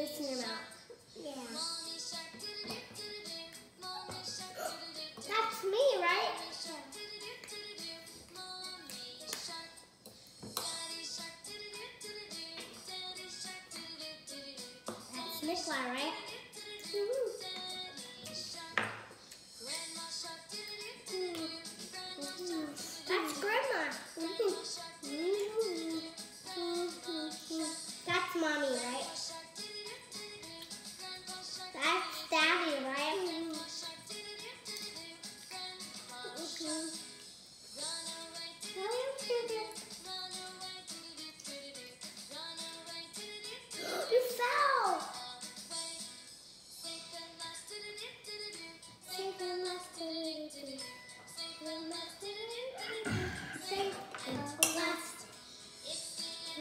this. Yeah. That's me, right? That's Nicola, right? Mm -hmm.